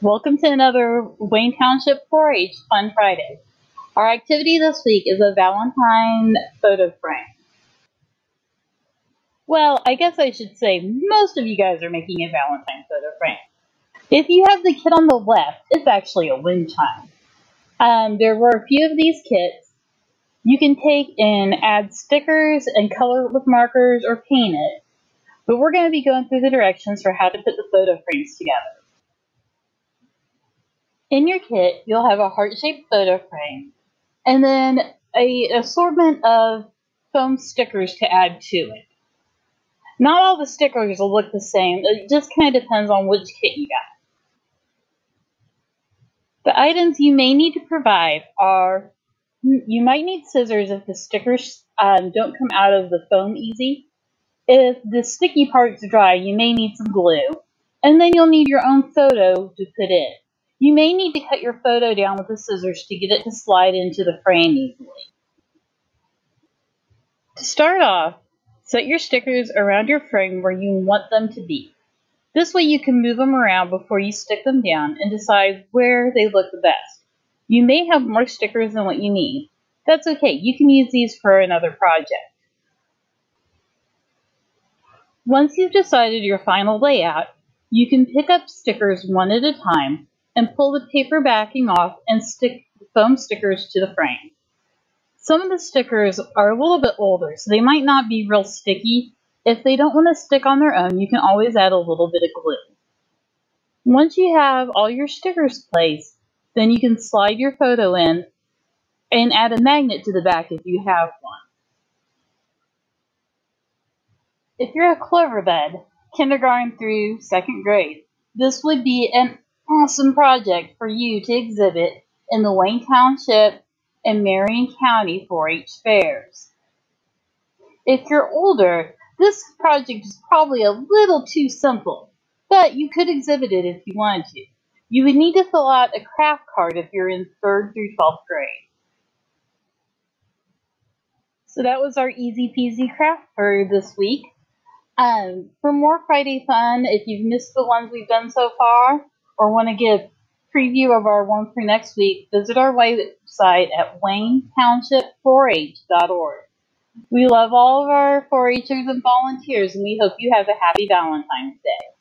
Welcome to another Wayne Township 4-H Fun Friday. Our activity this week is a Valentine photo frame. Well, I guess I should say most of you guys are making a Valentine photo frame. If you have the kit on the left, it's actually a wind chime. Um, there were a few of these kits. You can take and add stickers and color it with markers or paint it. But we're going to be going through the directions for how to put the photo frames together. In your kit, you'll have a heart-shaped photo frame, and then a assortment of foam stickers to add to it. Not all the stickers will look the same, it just kind of depends on which kit you got. The items you may need to provide are, you might need scissors if the stickers um, don't come out of the foam easy. If the sticky part's are dry, you may need some glue. And then you'll need your own photo to put in. You may need to cut your photo down with the scissors to get it to slide into the frame easily. To start off, set your stickers around your frame where you want them to be. This way you can move them around before you stick them down and decide where they look the best. You may have more stickers than what you need. That's okay, you can use these for another project. Once you've decided your final layout, you can pick up stickers one at a time and pull the paper backing off and stick the foam stickers to the frame. Some of the stickers are a little bit older, so they might not be real sticky. If they don't want to stick on their own, you can always add a little bit of glue. Once you have all your stickers placed, then you can slide your photo in and add a magnet to the back if you have one. If you're a Cloverbud, kindergarten through second grade, this would be an awesome project for you to exhibit in the Wayne Township and Marion County 4-H fairs. If you're older, this project is probably a little too simple, but you could exhibit it if you wanted to. You would need to fill out a craft card if you're in 3rd through 12th grade. So that was our easy peasy craft for this week. Um, for more Friday fun, if you've missed the ones we've done so far, or want to get a preview of our one for next week, visit our website at waynetownship4h.org. We love all of our 4-Hers and volunteers, and we hope you have a happy Valentine's Day.